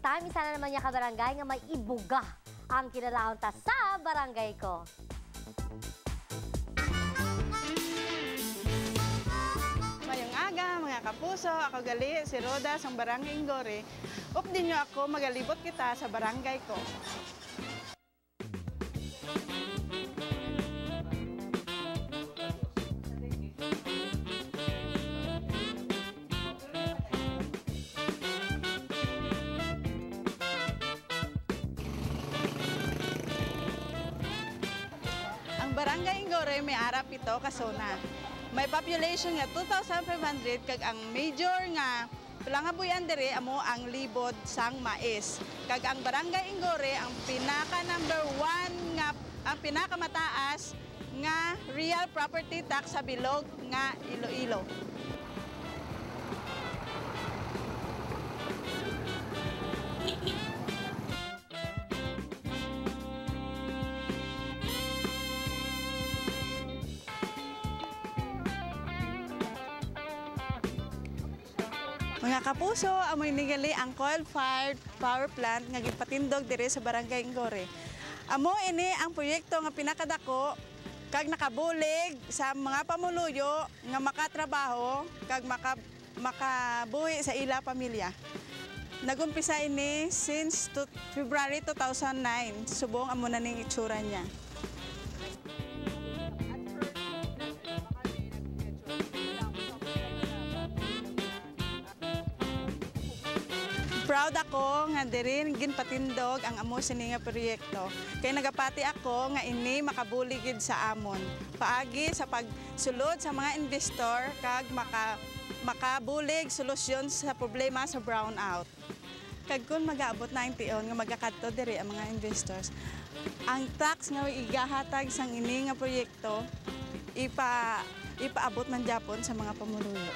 Time, isa na naman niya ka barangay nga may ibuga ang kinalahon ta sa barangay ko. Mayong aga, mga kapuso, ako gali, si Roda, sa Barangay Ingore. Updin nyo ako, magalibot kita sa barangay ko. Barangay Ingore may arap ito kasona. May population nga 2,500 kag ang major nga Pilangabuyan dire amo ang libod sang mais. Kag ang Barangay Ingore ang pinaka number one nga ang pinakamataas nga real property tax sa bilog nga Iloilo. Mga kapuso, amoy nigali ang coal-fired power plant nga gipatindog dire sa Barangay Ingore. Amo ini ang proyekto nga pinakadako kag nakabulig sa mga pamuluyo nga makatrabaho kag maka, makabuhi sa ila pamilya. Nagumpisa ini since February 2009. Subong amo na ning itsura niya. Proud ako nga diri ginpatindog ang amo sini nga proyekto. Kay nagapati ako nga ini makabuligid sa amon. Paagi sa pagsulod sa mga investor kag maka makabulig solusyon sa problema sa brownout. Kag kun magaabot na ang tion nga magakadto diri ang mga investors, ang tax nga igahatag sang ini nga proyekto ipa ipaabot man Japon sa mga pamuluyo.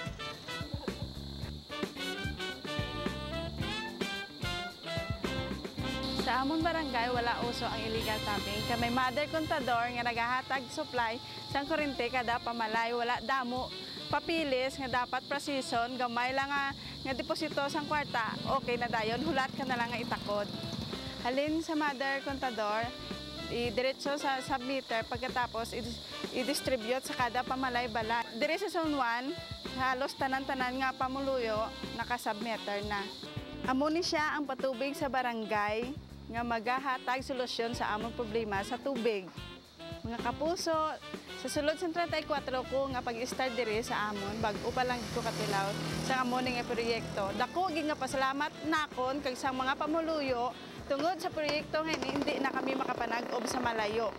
Sa amon barangay, wala uso ang illegal tapping. Kay may mother kontador nga nagahatag supply sang kurente kada pamalay, wala damo papilis nga dapat precision, gamay lang nga, nga deposito sang kwarta, okay na dayon, hulat ka na lang nga itakod. Halin sa mother kontador, i-diretso sa submitter pagkatapos i-distribute sa kada pamalay bala. Dire sa zone 1, halos tanan-tanan nga pamuluyo, naka-submitter na. Amo ni siya ang patubig sa barangay nga magahatag solusyon sa among problema sa tubig. Mga kapuso, sa sulod sa 34 ko nga pag-start diri sa amon, bag-o pa lang ko katilaw sa amon nga proyekto. Dako gid nga pasalamat nakon kag sa mga pamuluyo tungod sa proyekto nga hindi na kami makapanag-ob sa malayo.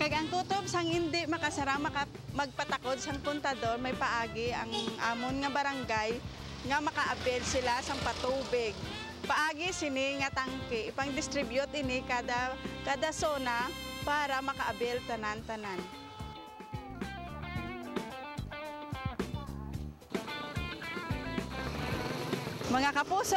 Kag ang kutob sang hindi makasara maka, magpatakod sang kontador may paagi ang amon nga barangay nga makaabel sila sang patubig. Paagi sini nga tangke ipang distribute ini kada kada zona para makaabel tanan-tanan. Mga kapuso,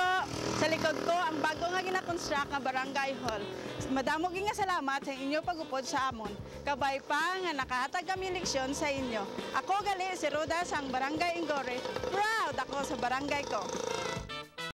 sa likod ko ang bago nga gina-construct nga barangay hall. Madamo nga salamat sa inyo pagupod sa amon. Kabay pa nga nakahatag kami leksyon sa inyo. Ako gali si Roda sang Barangay Ingore. Proud ako sa barangay ko.